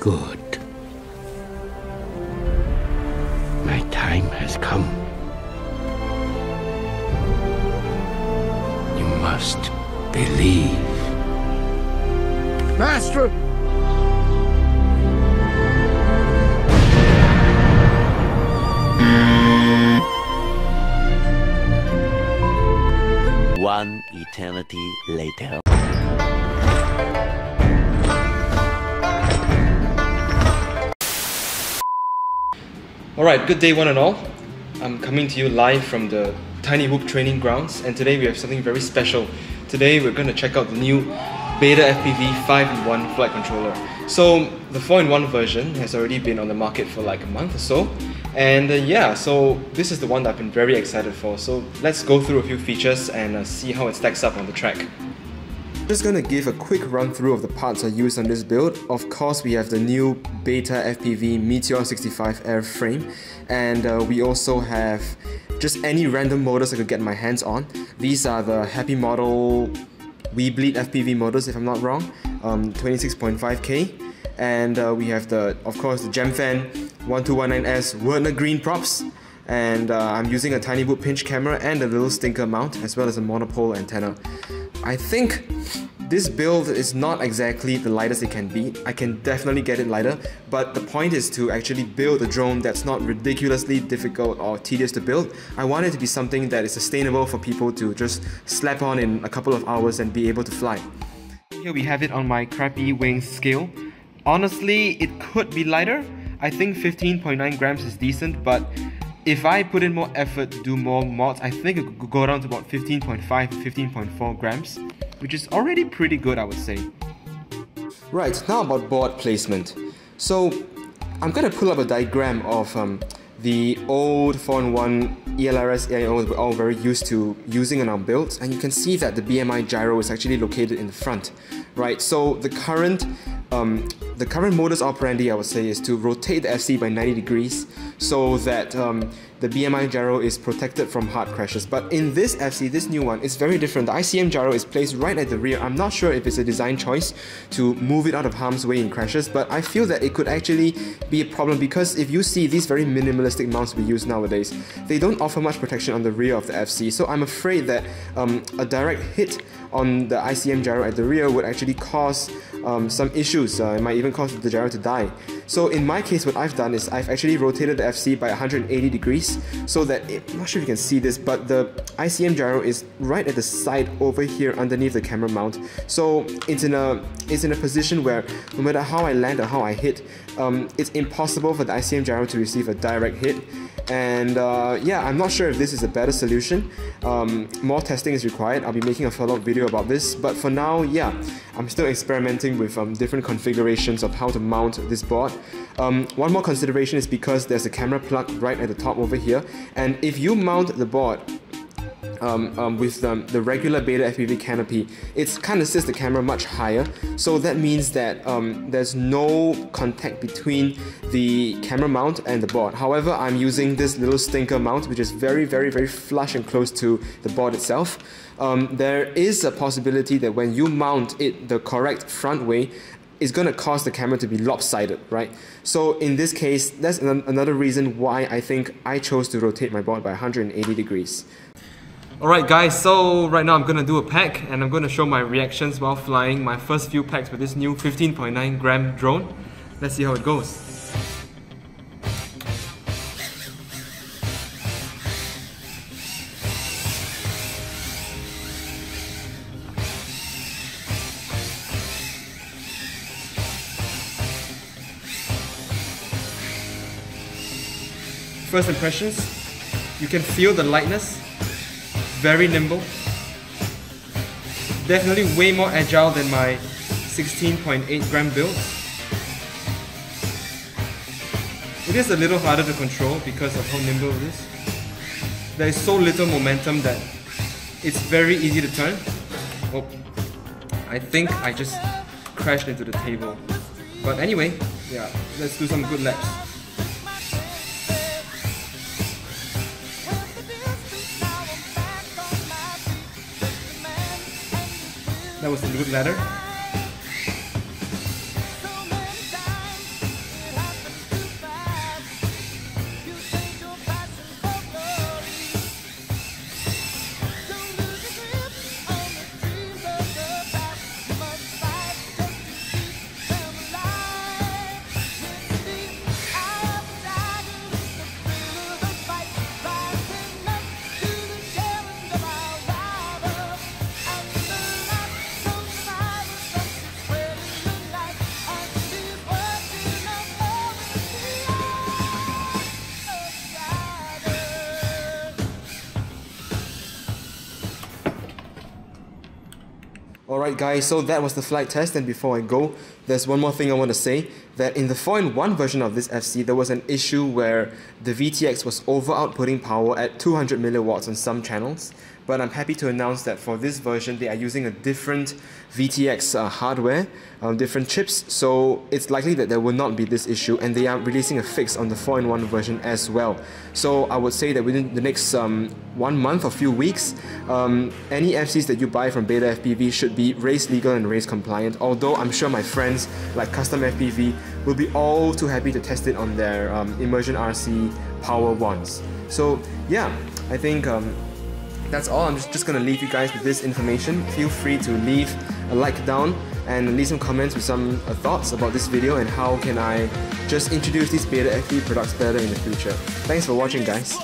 Good. My time has come. You must believe. Master! One eternity later. Alright, good day one and all. I'm coming to you live from the Tiny Whoop training grounds and today we have something very special. Today we're going to check out the new Beta FPV 5-in-1 flight controller. So the 4-in-1 version has already been on the market for like a month or so and uh, yeah, so this is the one that I've been very excited for. So let's go through a few features and uh, see how it stacks up on the track. Just gonna give a quick run through of the parts I used on this build. Of course, we have the new Beta FPV Meteor 65 airframe, and uh, we also have just any random motors I could get my hands on. These are the Happy Model Weebleed FPV motors, if I'm not wrong, um, 26.5k, and uh, we have the, of course, the Gemfan 1219S Werner Green props, and uh, I'm using a Tiny Whoop pinch camera and a little stinker mount, as well as a monopole antenna. I think this build is not exactly the lightest it can be. I can definitely get it lighter, but the point is to actually build a drone that's not ridiculously difficult or tedious to build. I want it to be something that is sustainable for people to just slap on in a couple of hours and be able to fly. Here we have it on my crappy wings scale. Honestly, it could be lighter. I think 15.9 grams is decent, but if I put in more effort to do more mods, I think it could go down to about 15.5 15.4 grams, which is already pretty good, I would say. Right, now about board placement. So, I'm gonna pull up a diagram of um, the old 4-in-1 ELRS AIO that we're all very used to using in our builds, and you can see that the BMI gyro is actually located in the front, right? So the current um, the current modus operandi I would say is to rotate the FC by 90 degrees so that um, the BMI gyro is protected from hard crashes. But in this FC, this new one, it's very different. The ICM gyro is placed right at the rear. I'm not sure if it's a design choice to move it out of harm's way in crashes, but I feel that it could actually be a problem because if you see these very minimalistic mounts we use nowadays, they don't offer much protection on the rear of the FC. So I'm afraid that um, a direct hit on the ICM gyro at the rear would actually cause um, some issues. Uh, it might even cause the gyro to die. So in my case, what I've done is I've actually rotated the FC by 180 degrees so that, it, I'm not sure if you can see this, but the ICM gyro is right at the side over here underneath the camera mount. So it's in a, it's in a position where no matter how I land or how I hit, um, it's impossible for the ICM gyro to receive a direct hit and uh, yeah I'm not sure if this is a better solution. Um, more testing is required. I'll be making a follow-up video about this. But for now yeah I'm still experimenting with um, different configurations of how to mount this board. Um, one more consideration is because there's a camera plug right at the top over here. And if you mount the board um, um, with um, the regular beta FPV canopy, it kind of sits the camera much higher. So that means that um, there's no contact between the camera mount and the board. However, I'm using this little stinker mount, which is very, very, very flush and close to the board itself. Um, there is a possibility that when you mount it the correct front way, it's going to cause the camera to be lopsided, right? So in this case, that's an another reason why I think I chose to rotate my board by 180 degrees. Alright guys, so right now I'm gonna do a pack and I'm gonna show my reactions while flying my first few packs with this new 15.9 gram drone. Let's see how it goes. First impressions, you can feel the lightness very nimble. Definitely way more agile than my 16.8 gram build. It is a little harder to control because of how nimble it is. There is so little momentum that it's very easy to turn. Oh, I think I just crashed into the table. But anyway, yeah, let's do some good laps. That was a good ladder. Alright guys, so that was the flight test. And before I go, there's one more thing I want to say that in the 4-in-1 version of this FC there was an issue where the VTX was over outputting power at 200 milliwatts on some channels but I'm happy to announce that for this version they are using a different VTX uh, hardware, um, different chips, so it's likely that there will not be this issue and they are releasing a fix on the 4-in-1 version as well. So I would say that within the next um, one month or few weeks, um, any FCs that you buy from Beta FPV should be race legal and race compliant, although I'm sure my friends like Custom FPV will be all too happy to test it on their um, Immersion RC Power ones. So yeah, I think um, that's all. I'm just, just gonna leave you guys with this information. Feel free to leave a like down and leave some comments with some uh, thoughts about this video and how can I just introduce these beta FPV products better in the future. Thanks for watching guys.